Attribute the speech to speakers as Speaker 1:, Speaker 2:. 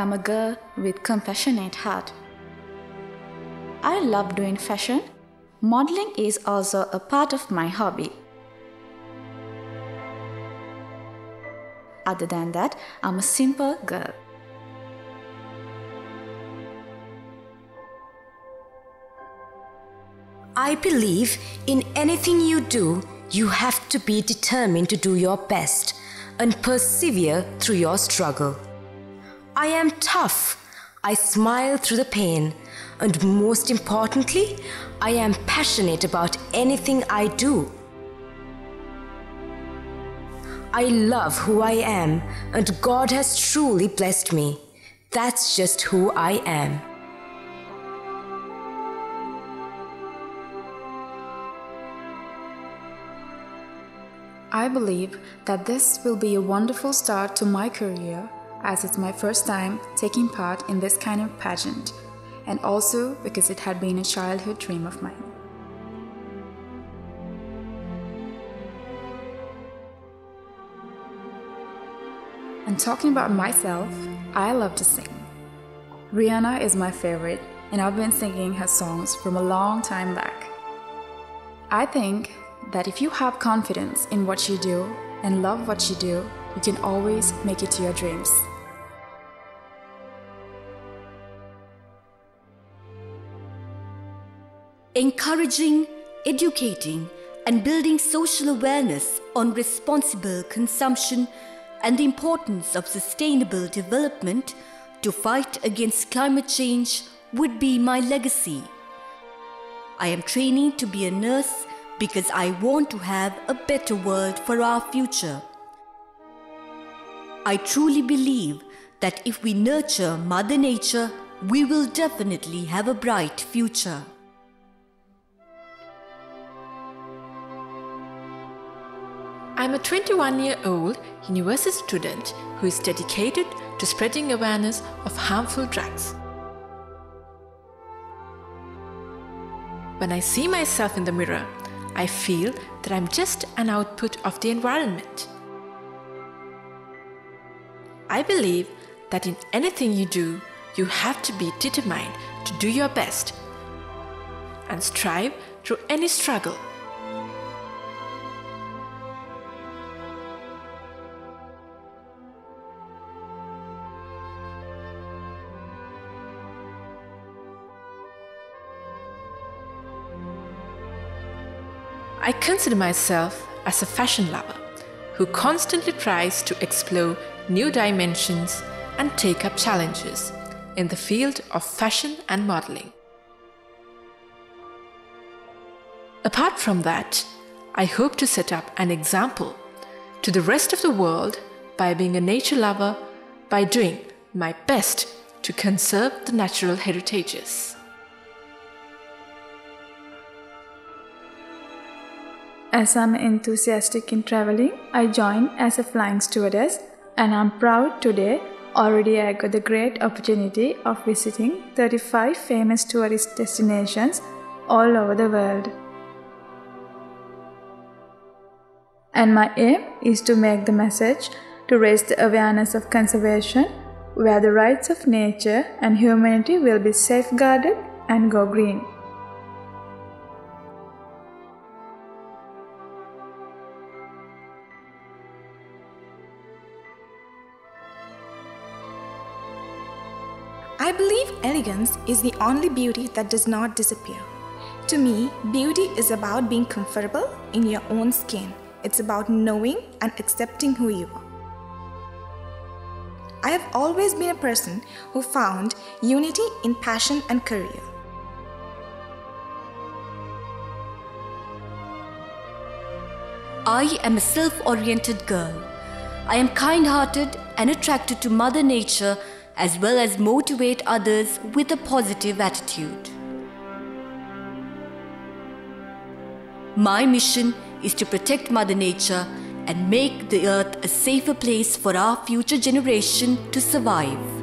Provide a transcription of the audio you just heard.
Speaker 1: I'm a girl with compassionate heart. I love doing fashion. Modeling is also a part of my hobby. Other than that, I'm a simple girl.
Speaker 2: I believe in anything you do, you have to be determined to do your best and persevere through your struggle. I am tough. I smile through the pain. And most importantly, I am passionate about anything I do. I love who I am, and God has truly blessed me. That's just who I am.
Speaker 3: I believe that this will be a wonderful start to my career as it's my first time taking part in this kind of pageant, and also because it had been a childhood dream of mine. And talking about myself, I love to sing. Rihanna is my favorite, and I've been singing her songs from a long time back. I think that if you have confidence in what you do and love what you do, you can always make it to your dreams.
Speaker 4: Encouraging, educating, and building social awareness on responsible consumption and the importance of sustainable development to fight against climate change would be my legacy. I am training to be a nurse because I want to have a better world for our future. I truly believe that if we nurture Mother Nature, we will definitely have a bright future.
Speaker 5: I'm a 21 year old university student who is dedicated to spreading awareness of harmful drugs. When I see myself in the mirror, I feel that I'm just an output of the environment. I believe that in anything you do, you have to be determined to do your best and strive through any struggle. I consider myself as a fashion lover who constantly tries to explore new dimensions and take up challenges in the field of fashion and modeling. Apart from that, I hope to set up an example to the rest of the world by being a nature lover, by doing my best to conserve the natural heritages.
Speaker 3: As I'm enthusiastic in traveling, I joined as a flying stewardess and I'm proud today already I got the great opportunity of visiting 35 famous tourist destinations all over the world. And my aim is to make the message to raise the awareness of conservation where the rights of nature and humanity will be safeguarded and go green.
Speaker 6: I believe elegance is the only beauty that does not disappear. To me, beauty is about being comfortable in your own skin. It's about knowing and accepting who you are. I have always been a person who found unity in passion and career.
Speaker 4: I am a self oriented girl. I am kind hearted and attracted to Mother Nature as well as motivate others with a positive attitude. My mission is to protect Mother Nature and make the earth a safer place for our future generation to survive.